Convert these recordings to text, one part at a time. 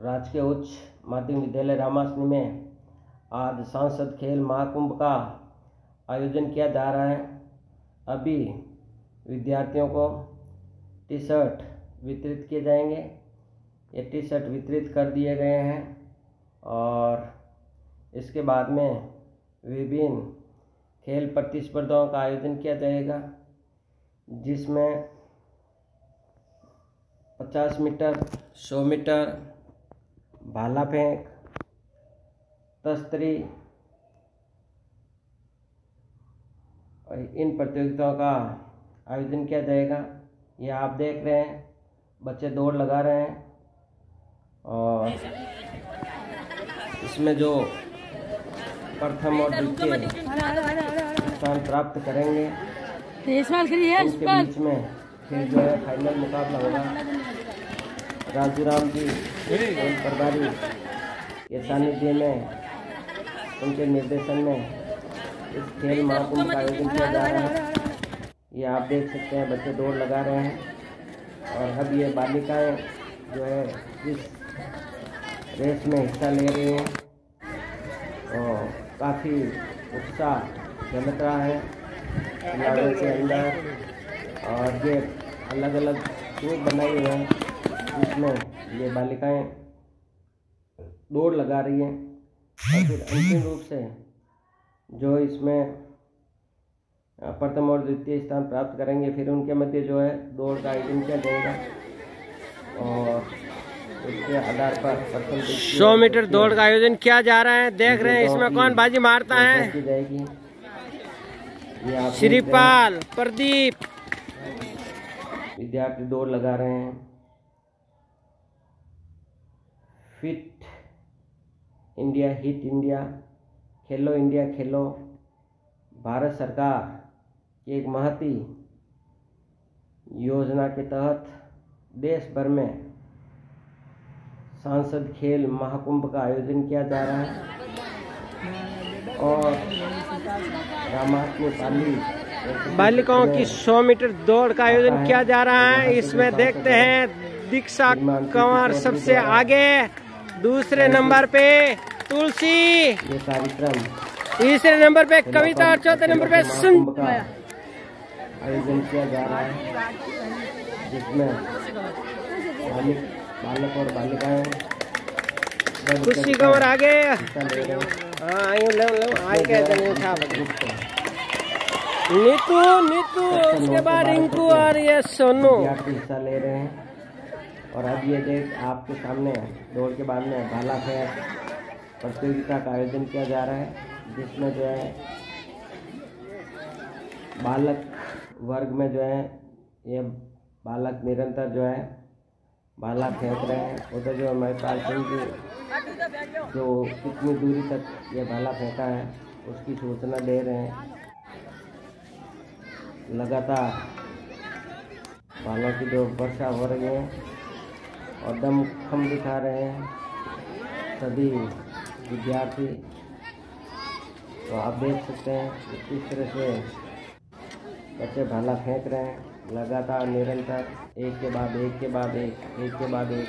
राजकीय उच्च माध्यमिक विद्यालय रामासनी में आज सांसद खेल महाकुंभ का आयोजन किया जा रहा है। अभी विद्यार्थियों को टी शर्ट वितरित किए जाएँगे। ये टी शर्ट वितरित कर दिए गए हैं और इसके बाद में विभिन्न खेल प्रतिस्पर्धाओं का आयोजन किया जाएगा, जिसमें पचास मीटर, सौ मीटर भाला फेंक तस्तरी और इन प्रतियोगिताओं का आयोजन किया जाएगा। ये आप देख रहे हैं बच्चे दौड़ लगा रहे हैं और इसमें जो प्रथम और द्वितीय स्थान प्राप्त करेंगे इस उनके बीच में फिर जो है फाइनल मुकाबला होगा। राजू राम जी। खेल प्रभारी। ये सानिध्य में उनके निर्देशन में इस खेल महाकुंभ का आयोजन किया जा रहा है। ये आप देख सकते हैं बच्चे दौड़ लगा रहे हैं। और अब ये बालिकाएँ जो है इस रेस में हिस्सा ले रही हैं। और काफ़ी उत्साह झलक रहा है। खिलाड़ियों के अंदर। और ये अलग अलग ग्रुप बनाए हुए हैं। जिसमें ये बालिकाएँ दौड़ लगा रही हैं और फिर अंतिम रूप से जो इसमें प्रथम और द्वितीय स्थान प्राप्त करेंगे फिर उनके मध्य जो है दौड़ का आयोजन किया जाएगा और उसके आधार पर प्रथम सौ मीटर दौड़ का आयोजन किया जा रहा है। देख रहे हैं इसमें कौन बाजी मारता है? जाएगी। श्रीपाल प्रदीप। विद्यार्थी दौड़ लगा रहे हैं। Fit India hit India Khelo India खेलो भारत सरकार की एक महती योजना के तहत देश भर में सांसद खेल महाकुंभ का आयोजन किया जा रहा है। और रामात्म पाली बालिकाओं की 100 मीटर दौड़ का आयोजन किया जा रहा है। इसमें देखते हैं दीक्षा कंवर सबसे आगे दूसरे नंबर पे तुलसी। तीसरे नंबर पे कविता और चौथे नंबर पे सुन। आयोजन किया जा रहा है जिसमें बालिक बालक और बालिकाएँ खुशी कंवर आगे। हैं। हाँ लो लो आई नीतू नीतू उसके बाद रिंकू और ये सोनू। हिस्सा ले रहे हैं। और अब ये देख आपके सामने दौड़ के बाद में भाला फेंक प्रतियोगिता का आयोजन किया जा रहा है, जिसमें जो है बालक वर्ग में जो है, ये बालक निरंतर जो है भाला फेंक रहे हैं। उधर जो महपाल सिंह जी, जो कितनी दूरी तक ये भाला फेंका है, उसकी सूचना दे रहे हैं। लगातार भालों की जो वर्षा हो रही है और दमखम दिखा रहे हैं सभी विद्यार्थी। तो आप देख सकते हैं किस तरह से बच्चे भाला फेंक रहे हैं। लगातार निरंतर, एक के बाद एक के बाद एक एक के बाद एक।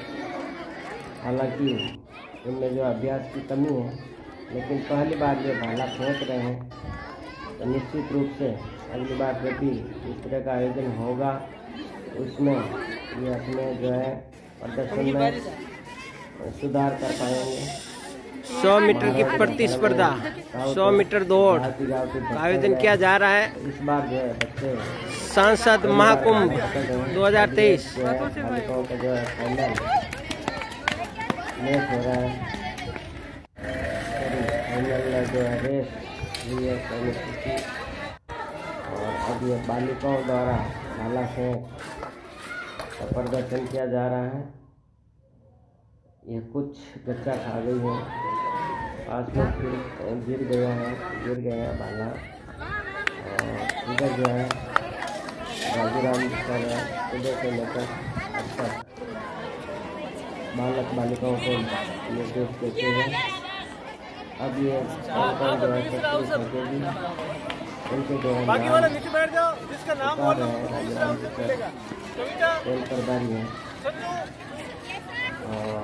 हालाँकि इनमें जो अभ्यास की कमी है, लेकिन पहली बार ये भाला फेंक रहे हैं तो निश्चित रूप से अगली बार जब भी इस तरह का आयोजन होगा, उसमें ये अपने जो है प्रदर्शन में सुधार कर पाएँगे। 100 मीटर की प्रतिस्पर्धा 100 मीटर दौड़ का आयोजन किया जा रहा है। इस बार जो है बच्चे सांसद महाकुंभ 2023 जो है है फाइनल। हो रहा है फाइनल जो है रेस है और अब ये बालिकाओं द्वारा भाला फेंक का प्रदर्शन किया जा रहा है। ये कुछ बच्चा खा गई है। पास में फिर गिर गया है, गिर गया है भाला इधर जो है राजूराम कर उधर से लेकर अब बालक बालिकाओं को निर्देश देते हैं। अब ये जो तस्वीर फेंकेगी उनके जो है नाम बता रहे हैं राजूराम जी सर खेल प्रभारी हैं। और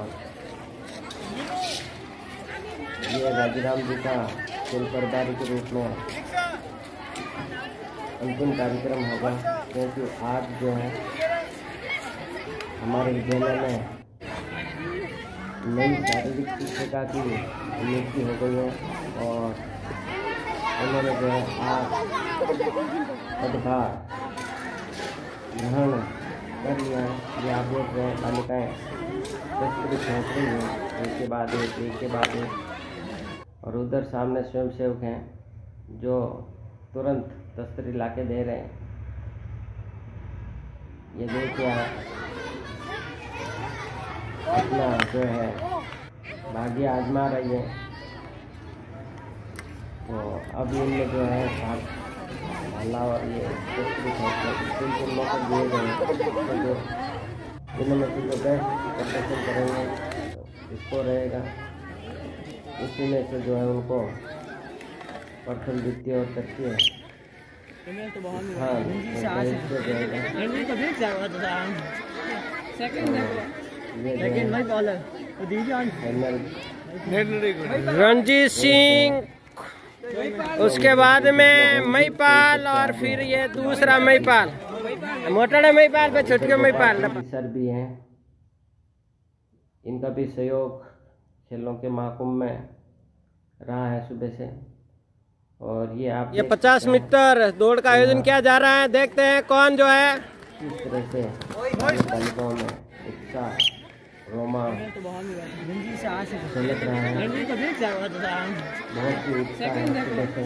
ये राजीराम जी का खेल के रूप में। अंतिम कार्यक्रम होगा क्योंकि आज जो है हमारे विद्यालय में नई शारीरिक शिक्षिका की नियुक्ति हो गई है और आज पदभार ग्रहण कर लिया ये आप देख रहे हैं हैं। एक के बाद एक एक के बाद एक। और उधर सामने स्वयं सेवक हैं, जो तुरंत तस्तरी ला के दे रहे हैं। ये देखिए अपना जो है, भाग्य आजमा रही है। तो अब इनमें जो है भाग भाला और ये तीन तीन मौके दिए गए हैं। तो प्रदर्शन करेंगे तो इसको रहेगा। इसी में से जो है उनको प्रथम द्वितीय और तृतीय। हाँ रणजीत सिंह। उसके बाद में मईपाल और फिर ये दूसरा मईपाल मोटड़े मईपाल पे छोटके मईपाल सर भी हैं। इनका भी सहयोग खेलों के महाकुंभ में रहा है सुबह से। और ये आप ये 50 मीटर दौड़ का आयोजन किया जा रहा है। देखते हैं कौन जो है। किस तरह से बालिकाओं में उत्साह रोमा। रहा है। बहुत ही उत्साह है।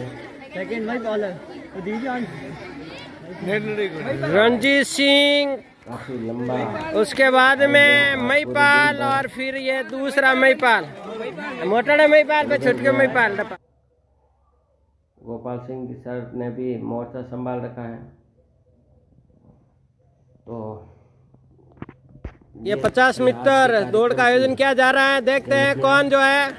रणजीत सिंह। काफ़ी लंबा। उसके बाद में मईपाल और फिर ये दूसरा मईपाल मोटड़े मईपाल पे छोटके मईपाल गोपाल सिंह सर ने भी मोर्चा संभाल रखा है। तो ये 50 मीटर दौड़ का आयोजन किया जा रहा है। देखते हैं कौन जो है।